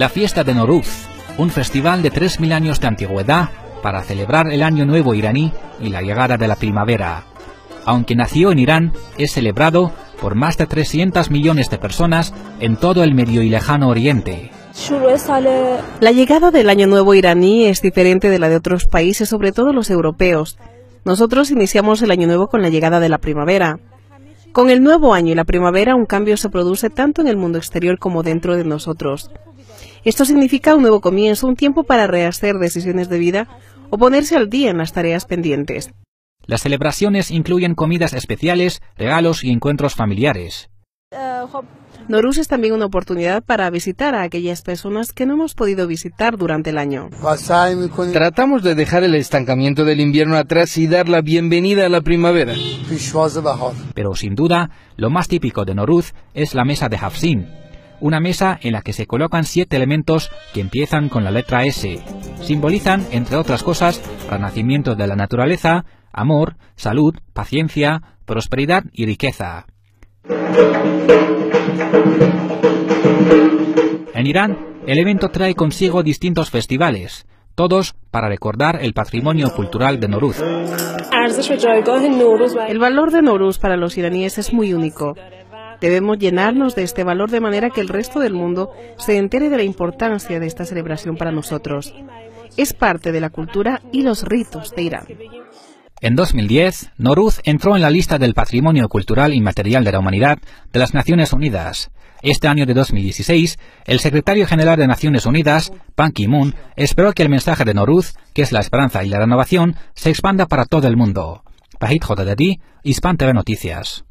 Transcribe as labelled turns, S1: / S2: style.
S1: La fiesta de Noruz, un festival de 3.000 años de antigüedad para celebrar el Año Nuevo iraní y la llegada de la primavera. Aunque nació en Irán, es celebrado por más de 300 millones de personas en todo el Medio y Lejano Oriente.
S2: La llegada del Año Nuevo iraní es diferente de la de otros países, sobre todo los europeos. Nosotros iniciamos el Año Nuevo con la llegada de la primavera. Con el nuevo año y la primavera un cambio se produce tanto en el mundo exterior como dentro de nosotros. Esto significa un nuevo comienzo, un tiempo para rehacer decisiones de vida o ponerse al día en las tareas pendientes.
S1: Las celebraciones incluyen comidas especiales, regalos y encuentros familiares.
S2: Noruz es también una oportunidad para visitar a aquellas personas que no hemos podido visitar durante el año.
S3: Tratamos de dejar el estancamiento del invierno atrás y dar la bienvenida a la primavera.
S1: Pero sin duda, lo más típico de Noruz es la mesa de Hafsin, una mesa en la que se colocan siete elementos que empiezan con la letra S. Simbolizan, entre otras cosas, renacimiento de la naturaleza, amor, salud, paciencia, prosperidad y riqueza. En Irán, el evento trae consigo distintos festivales, todos para recordar el patrimonio cultural de Noruz.
S2: El valor de Noruz para los iraníes es muy único. Debemos llenarnos de este valor de manera que el resto del mundo se entere de la importancia de esta celebración para nosotros. Es parte de la cultura y los ritos de Irán.
S1: En 2010, Noruz entró en la lista del Patrimonio Cultural Inmaterial de la Humanidad de las Naciones Unidas. Este año de 2016, el secretario general de Naciones Unidas, Ban Ki-moon, esperó que el mensaje de Noruz, que es la esperanza y la renovación, se expanda para todo el mundo. Pahit Jodadadi, Hispan TV Noticias.